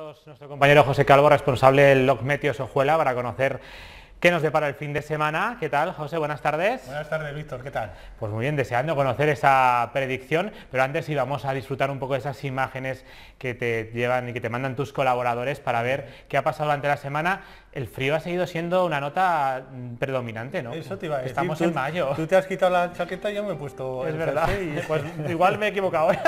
Nuestro compañero José Calvo, responsable del Log Meteo Sojuela, para conocer qué nos depara el fin de semana. ¿Qué tal, José? Buenas tardes. Buenas tardes, Víctor. ¿Qué tal? Pues muy bien, deseando conocer esa predicción, pero antes íbamos a disfrutar un poco de esas imágenes que te llevan y que te mandan tus colaboradores para ver qué ha pasado durante la semana. El frío ha seguido siendo una nota predominante, ¿no? Eso te iba a decir. Estamos en mayo. Tú te has quitado la chaqueta y yo me he puesto Es el verdad. y- Pues igual me he equivocado.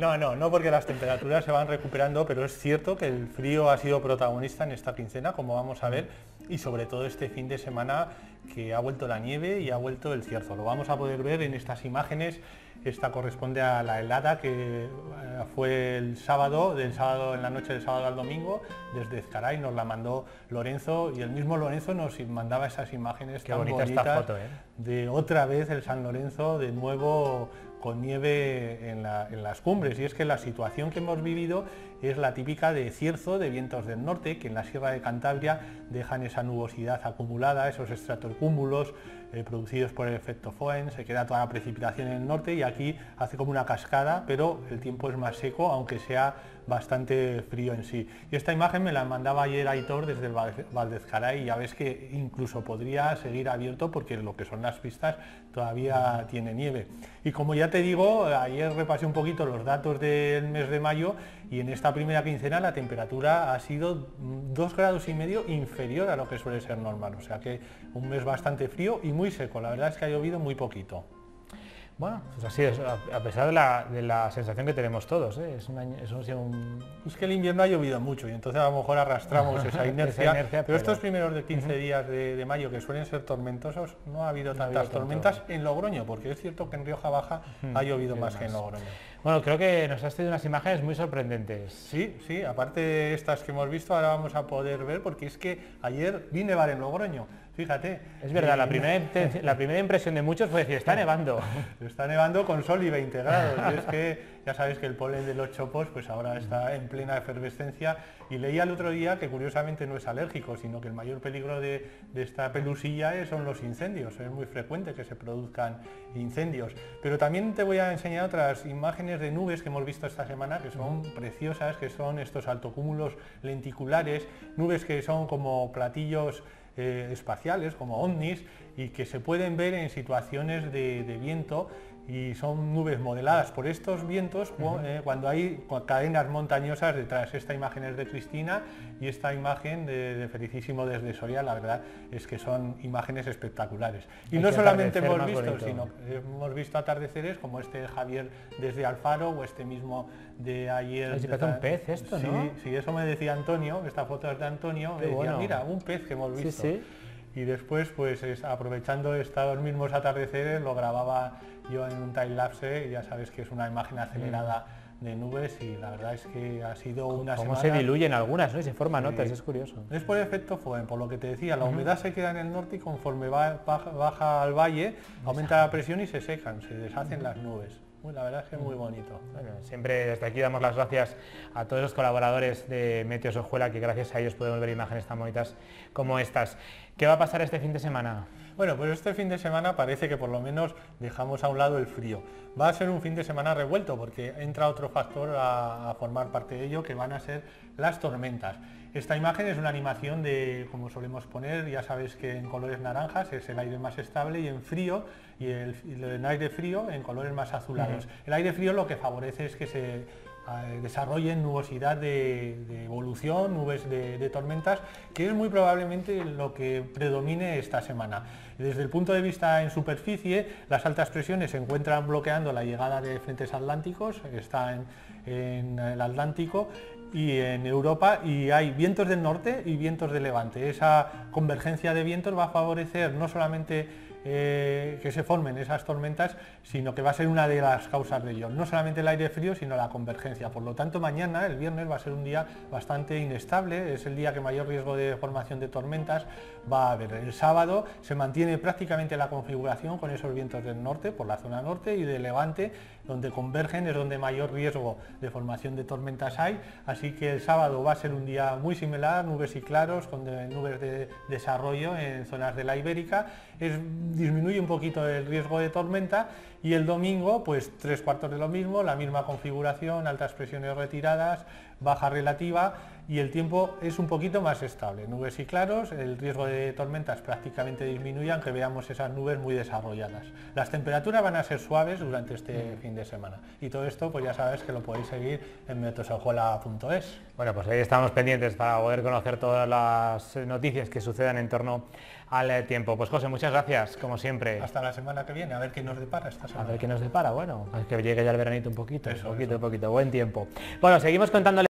No, no, no porque las temperaturas se van recuperando, pero es cierto que el frío ha sido protagonista en esta quincena, como vamos a ver, y sobre todo este fin de semana que ha vuelto la nieve y ha vuelto el cierzo. Lo vamos a poder ver en estas imágenes. Esta corresponde a la helada que eh, fue el sábado, del sábado en la noche del sábado al domingo, desde Ezcaray nos la mandó Lorenzo y el mismo Lorenzo nos mandaba esas imágenes Qué tan bonita esta bonitas foto, ¿eh? de otra vez el San Lorenzo de nuevo con nieve en, la- en las cumbres. Y es que la situación que hemos vivido es la típica de cierzo de vientos del norte, que en la Sierra de Cantabria dejan esa nubosidad acumulada, esos estratorcúmulos eh, producidos por el efecto Foehn, se queda toda la precipitación en el norte y aquí hace como una cascada, pero el tiempo es más seco, aunque sea bastante frío en sí. Y esta imagen me la mandaba ayer Aitor desde el Val- Valdezcaray y ya ves que incluso podría seguir abierto porque lo que son las pistas todavía tiene nieve. Y como ya te digo, ayer repasé un poquito los datos del mes de mayo y en esta primera quincena la temperatura ha sido mm, dos grados y medio inferior a lo que suele ser normal. O sea que un mes bastante frío y muy seco. La verdad es que ha llovido muy poquito. Bueno, pues así es, a pesar de la, de la sensación que tenemos todos, ¿eh? es, un año- es un- un, Es que el invierno ha llovido mucho y entonces a lo mejor arrastramos esa inercia, inercia, pero, pero- estos primeros de 15 días de, de mayo que suelen ser tormentosos, no ha habido No ha tantas tanto. tormentas en Logroño, porque es cierto que en Rioja Baja ha llovido sí, más que en. Logroño. Bueno, creo que nos has traído unas imágenes muy sorprendentes. Sí, sí, aparte de estas que hemos visto, ahora vamos a poder ver, porque es que ayer vi nevar en Logroño, fíjate. Es verdad, la primera, la primera impresión de muchos fue decir, está nevando. Está nevando con sol y 20 grados. Y es que ya sabéis que el polen de los chopos pues ahora está en plena efervescencia. Y leía el otro día que curiosamente no es alérgico, sino que el mayor peligro de, de esta pelusilla son los incendios. Es muy frecuente que se produzcan incendios. Pero también te voy a enseñar otras imágenes de nubes que hemos visto esta semana que son preciosas, que son estos altocúmulos lenticulares, nubes que son como platillos eh, espaciales como ovnis y que se pueden ver en situaciones de, de viento y son nubes modeladas por estos vientos eh, cuando hay cadenas montañosas detrás. Esta imagen es de Cristina y esta imagen de, de Felicísimo desde Soria, la verdad es que son imágenes espectaculares. Y Hay no solamente hemos visto, bonito. sino hemos visto atardeceres como este de Javier desde Alfaro o este mismo de ayer. Ay, sí, de un pez esto, sí, ¿no? Sí, eso me decía Antonio, esta foto es de Antonio, me decía, bueno. mira, un pez que hemos Sí, visto. sí. Y después, pues es- aprovechando estos mismos atardeceres, lo grababa yo en un time lapse, ya sabes que es una imagen acelerada de nubes y la verdad es que ha sido una Cómo semana... se diluyen algunas, ¿no? Y se forman Sí. otras, es curioso. Es por efecto Foehn, por lo que te decía, la humedad se queda en el norte y conforme va- baja, baja al valle, aumenta la presión y se secan, se deshacen las nubes. Uy, la verdad es que es muy bonito. Bueno, siempre desde aquí damos las gracias a todos los colaboradores de Meteos Ojuela, que gracias a ellos podemos ver imágenes tan bonitas como estas. ¿Qué va a pasar este fin de semana? Bueno, pues este fin de semana parece que por lo menos dejamos a un lado el frío. Va a ser un fin de semana revuelto porque entra otro factor a, a formar parte de ello que van a ser las tormentas. Esta imagen es una animación de, como solemos poner, ya sabes que en colores naranjas es el aire más estable y en frío, y el, el aire frío en colores más azulados. El aire frío lo que favorece es que se desarrollen nubosidad de, evolución, nubes de, de tormentas, que es muy probablemente lo que predomine esta semana. Desde el punto de vista en superficie, las altas presiones se encuentran bloqueando la llegada de frentes atlánticos, está en, en el Atlántico y en Europa y hay vientos del norte y vientos del levante. Esa convergencia de vientos va a favorecer no solamente eh, que se formen esas tormentas, sino que va a ser una de las causas de ello. No solamente el aire frío, sino la convergencia. Por lo tanto, mañana, el viernes, va a ser un día bastante inestable, es el día que mayor riesgo de formación de tormentas va a haber. El sábado se mantiene prácticamente la configuración con esos vientos del norte, por la zona norte y del levante, donde convergen es donde mayor riesgo de formación de tormentas hay, así que el sábado va a ser un día muy similar, nubes y claros, con nubes de desarrollo en zonas de la Ibérica, es, disminuye un poquito el riesgo de tormenta y el domingo pues tres cuartos de lo mismo, la misma configuración, altas presiones retiradas, baja relativa y el tiempo es un poquito más estable. Nubes y claros, el riesgo de tormentas prácticamente disminuye aunque veamos esas nubes muy desarrolladas. Las temperaturas van a ser suaves durante este fin de semana y todo esto pues ya sabes que lo podéis seguir en meteosaljuela.es. Bueno, pues ahí estamos pendientes para poder conocer todas las noticias que sucedan en torno al tiempo. Pues José, muchas gracias, como siempre. Hasta la semana que viene, a ver qué nos depara esta semana. A ver qué nos depara, bueno, es que llegue ya el veranito un poquito, un poquito, un poquito, buen tiempo. Bueno, seguimos contándole